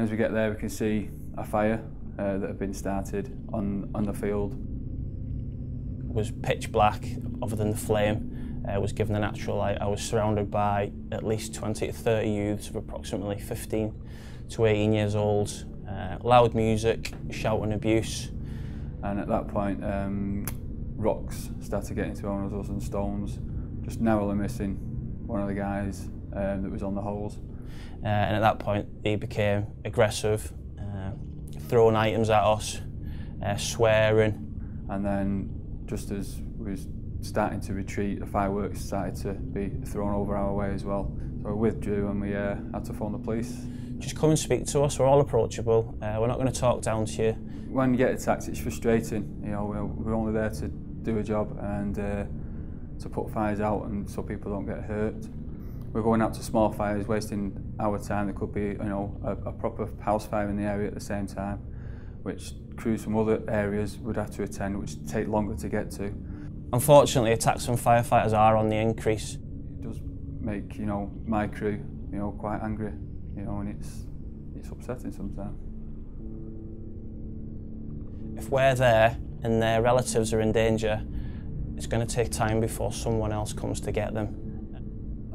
And as we get there, we can see a fire uh, that had been started on, on the field. It was pitch black, other than the flame uh, was given the natural light. I was surrounded by at least 20 to 30 youths of approximately 15 to 18 years old. Uh, loud music, shouting abuse. And at that point, um, rocks started getting thrown at us and stones, just narrowly missing one of the guys um, that was on the holes. Uh, and at that point, he became aggressive, uh, throwing items at us, uh, swearing. And then, just as we was starting to retreat, the fireworks started to be thrown over our way as well. So we withdrew and we uh, had to phone the police. Just come and speak to us, we're all approachable, uh, we're not going to talk down to you. When you get attacked, it's frustrating. You know, we're, we're only there to do a job and uh, to put fires out and so people don't get hurt. We're going out to small fires, wasting our time. There could be, you know, a, a proper house fire in the area at the same time, which crews from other areas would have to attend, which take longer to get to. Unfortunately, attacks from firefighters are on the increase. It does make, you know, my crew, you know, quite angry, you know, and it's it's upsetting sometimes. If we're there and their relatives are in danger, it's going to take time before someone else comes to get them.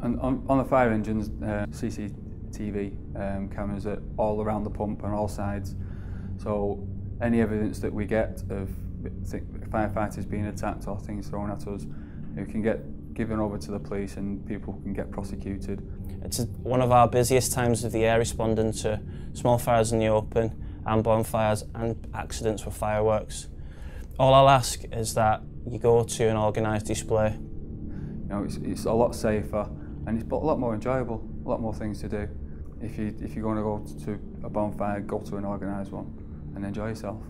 And on, on the fire engines, uh, CCTV um, cameras are all around the pump on all sides. So any evidence that we get of firefighters being attacked or things thrown at us, we can get given over to the police and people can get prosecuted. It's one of our busiest times of the year responding to small fires in the open and bonfires and accidents with fireworks. All I'll ask is that you go to an organised display. You know, it's, it's a lot safer and it's a lot more enjoyable, a lot more things to do. If, you, if you're going to go to a bonfire, go to an organised one and enjoy yourself.